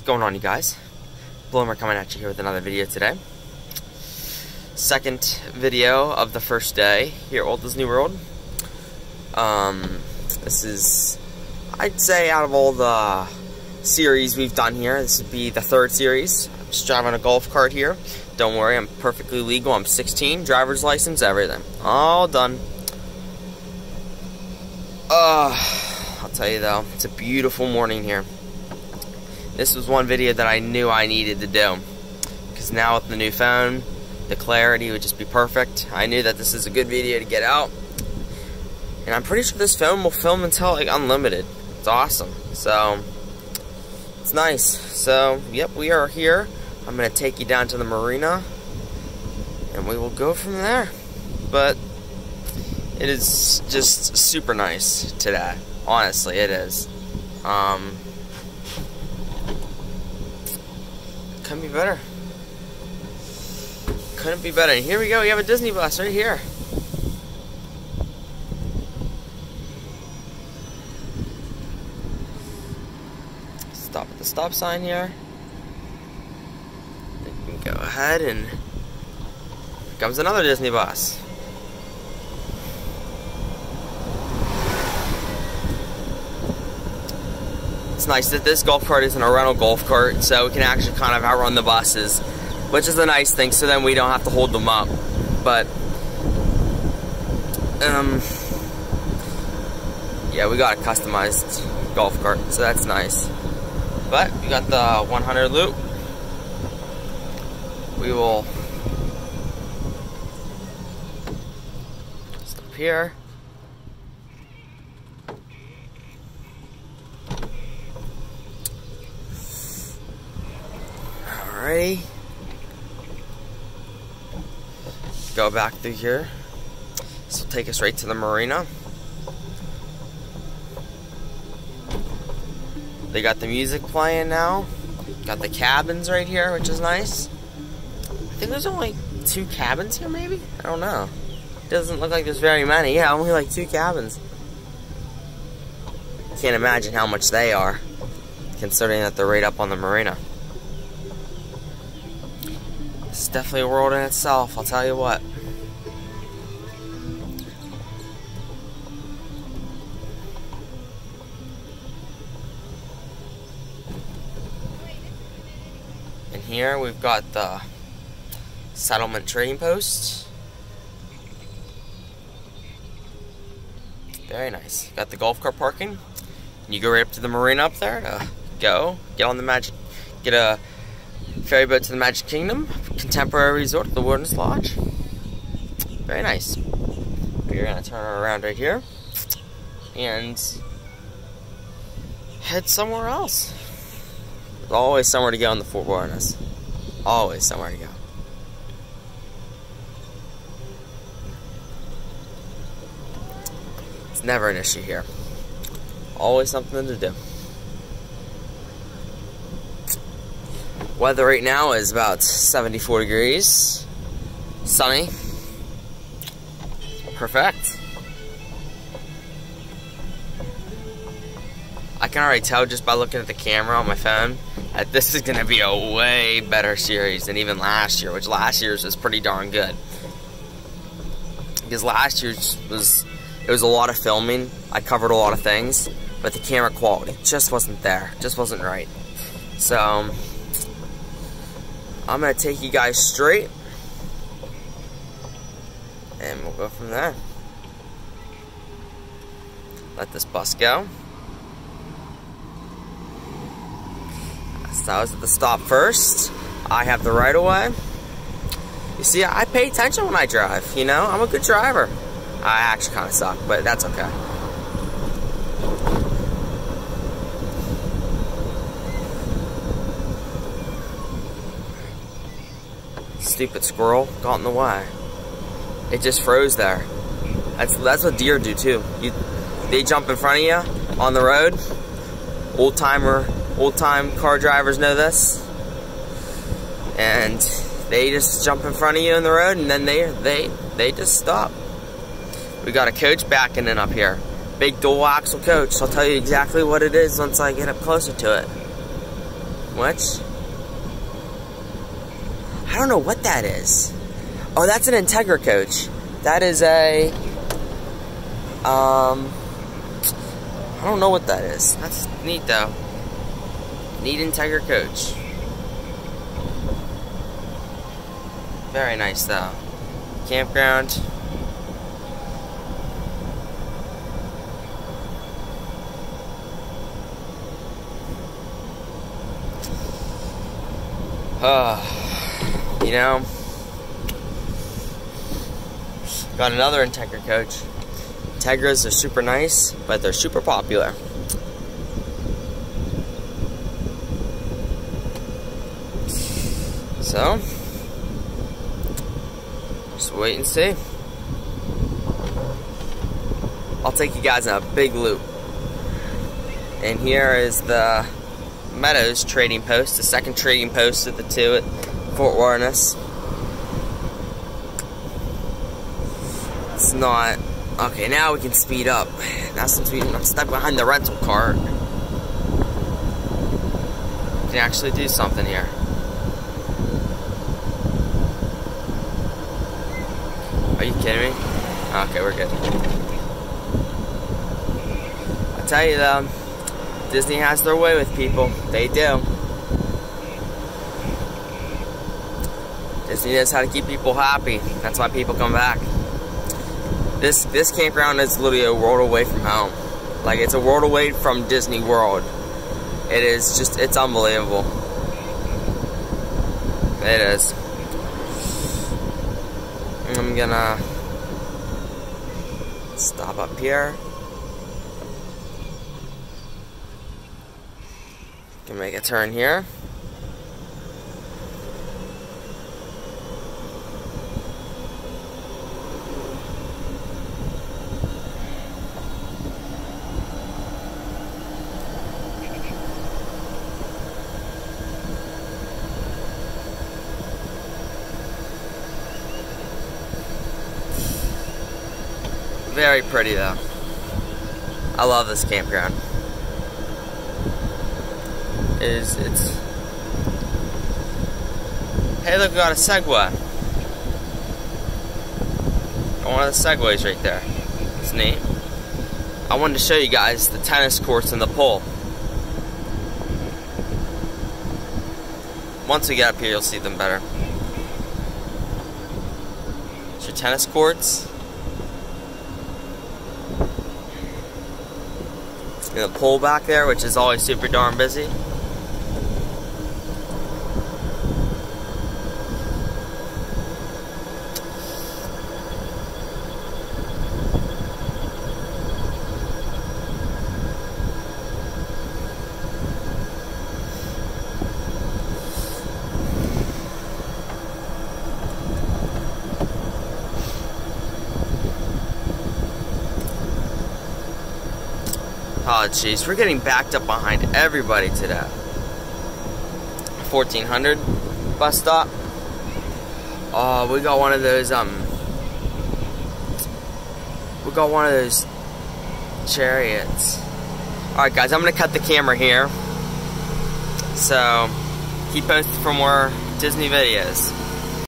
What's going on, you guys? Blimer coming at you here with another video today. Second video of the first day here at Walt Disney World. Um, this is, I'd say, out of all the series we've done here, this would be the third series. I'm just driving a golf cart here. Don't worry, I'm perfectly legal. I'm 16, driver's license, everything. All done. Uh, I'll tell you though, it's a beautiful morning here. This was one video that I knew I needed to do. Because now with the new phone, the clarity would just be perfect. I knew that this is a good video to get out. And I'm pretty sure this phone will film until like unlimited. It's awesome. So, it's nice. So, yep, we are here. I'm going to take you down to the marina. And we will go from there. But, it is just super nice today. Honestly, it is. Um, couldn't be better. Couldn't be better. And here we go. We have a Disney bus right here. Stop at the stop sign here. Go ahead and comes another Disney bus. It's nice that this golf cart isn't a rental golf cart, so we can actually kind of outrun the buses, which is a nice thing, so then we don't have to hold them up. But, um, yeah, we got a customized golf cart, so that's nice. But, we got the 100 loop. We will stop here. Alrighty. Go back through here. This will take us right to the marina. They got the music playing now. Got the cabins right here, which is nice. I think there's only two cabins here, maybe? I don't know. Doesn't look like there's very many. Yeah, only like two cabins. Can't imagine how much they are, considering that they're right up on the marina. It's definitely a world in itself, I'll tell you what. And here we've got the settlement trading post. Very nice. Got the golf cart parking. You go right up to the marina up there to go, get on the magic, get a ferry boat to the Magic Kingdom, contemporary resort at the Wilderness Lodge. Very nice. We're gonna turn around right here and head somewhere else. There's always somewhere to go in the Fort Wilderness. Always somewhere to go. It's never an issue here. Always something to do. Weather right now is about 74 degrees. Sunny. Perfect. I can already tell just by looking at the camera on my phone that this is going to be a way better series than even last year, which last year's was pretty darn good. Because last year's was, it was a lot of filming. I covered a lot of things, but the camera quality just wasn't there. Just wasn't right. So, I'm going to take you guys straight. And we'll go from there. Let this bus go. So I was at the stop first. I have the right of way. You see, I pay attention when I drive, you know? I'm a good driver. I actually kind of suck, but that's okay. Stupid squirrel got in the way. It just froze there. That's that's what deer do too. You, they jump in front of you on the road. Old timer, old time car drivers know this. And they just jump in front of you in the road, and then they they they just stop. We got a coach backing in up here. Big dual axle coach. I'll tell you exactly what it is once I get up closer to it. Which? I don't know what that is. Oh, that's an Entegra coach. That is a. Um. I don't know what that is. That's neat though. Neat Entegra coach. Very nice though. Campground. Uh, you know, got another Entegra coach. Entegras are super nice, but they're super popular. So, just wait and see. I'll take you guys on a big loop. And here is the Meadows trading post, the second trading post of the two Fort Wilderness. It's not. Okay, now we can speed up. Now since we, I'm stuck behind the rental car, we can actually do something here. Are you kidding me? Okay, we're good. I tell you though, Disney has their way with people. They do. Disney knows how to keep people happy. That's why people come back. This this campground is literally a world away from home. Like it's a world away from Disney World. It is just it's unbelievable. It is. I'm gonna stop up here. Can make a turn here. Very pretty though. I love this campground. It is it's Hey look we got a Segway. One of the segways right there. It's neat. I wanted to show you guys the tennis courts and the pool. Once we get up here you'll see them better. It's your tennis courts. The pool back there, which is always super darn busy. Oh, jeez, we're getting backed up behind everybody today. 1400 bus stop. Oh, we got one of those, um, we got one of those chariots. Alright, guys, I'm going to cut the camera here. So, keep posted for more Disney videos.